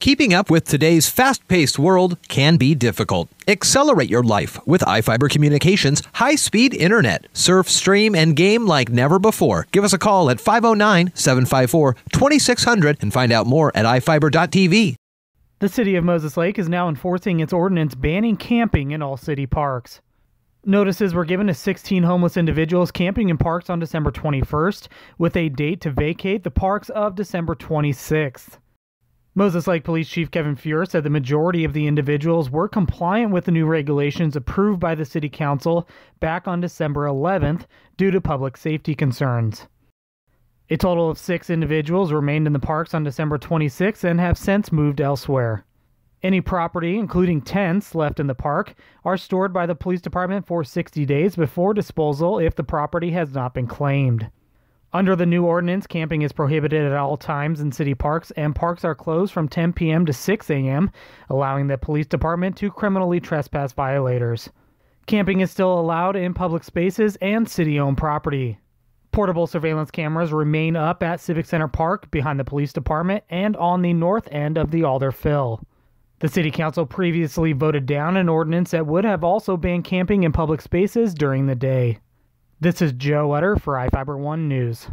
Keeping up with today's fast paced world can be difficult. Accelerate your life with iFiber Communications high speed internet. Surf, stream, and game like never before. Give us a call at 509 754 2600 and find out more at iFiber.tv. The city of Moses Lake is now enforcing its ordinance banning camping in all city parks. Notices were given to 16 homeless individuals camping in parks on December 21st, with a date to vacate the parks of December 26th. Moses Lake Police Chief Kevin Fuhr said the majority of the individuals were compliant with the new regulations approved by the City Council back on December 11th due to public safety concerns. A total of six individuals remained in the parks on December 26th and have since moved elsewhere. Any property, including tents, left in the park are stored by the police department for 60 days before disposal if the property has not been claimed. Under the new ordinance, camping is prohibited at all times in city parks, and parks are closed from 10 p.m. to 6 a.m., allowing the police department to criminally trespass violators. Camping is still allowed in public spaces and city owned property. Portable surveillance cameras remain up at Civic Center Park behind the police department and on the north end of the Alder Fill. The City Council previously voted down an ordinance that would have also banned camping in public spaces during the day. This is Joe Utter for iFiber One News.